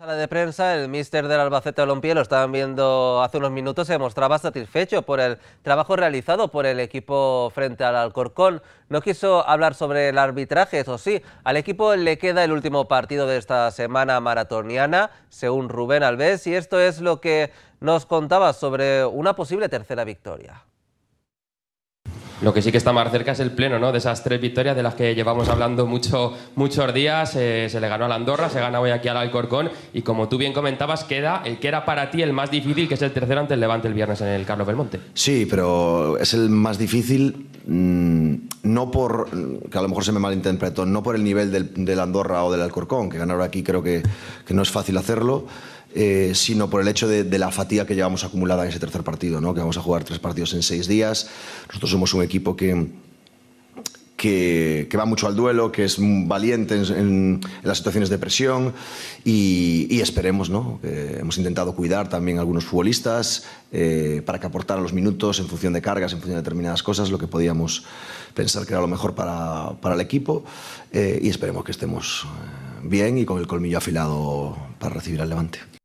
sala de prensa, el míster del Albacete Balompié, lo estaban viendo hace unos minutos, se mostraba satisfecho por el trabajo realizado por el equipo frente al Alcorcón. No quiso hablar sobre el arbitraje, eso sí, al equipo le queda el último partido de esta semana maratoniana, según Rubén Alves, y esto es lo que nos contaba sobre una posible tercera victoria. Lo que sí que está más cerca es el pleno, ¿no? De esas tres victorias de las que llevamos hablando mucho, muchos días. Eh, se le ganó a la Andorra, se gana hoy aquí al Alcorcón y como tú bien comentabas, queda el que era para ti el más difícil, que es el tercero ante el Levante el viernes en el Carlos Belmonte. Sí, pero es el más difícil mmm, no por, que a lo mejor se me malinterpretó, no por el nivel del, Andorra o del Alcorcón, que ganar aquí creo que, que no es fácil hacerlo, eh, sino por el hecho de, de, la fatiga que llevamos acumulada en ese tercer partido, ¿no? que vamos a jugar tres partidos en seis días. Nosotros somos un equipo que, que, va mucho al duelo, que es valiente en, las situaciones de presión y, esperemos, ¿no? Eh, hemos intentado cuidar también a algunos futbolistas eh, para que aportaran los minutos en función de cargas, en función de determinadas cosas, lo que podíamos pensar que era lo mejor para, para el equipo eh, y esperemos que estemos bien y con el colmillo afilado para recibir al Levante.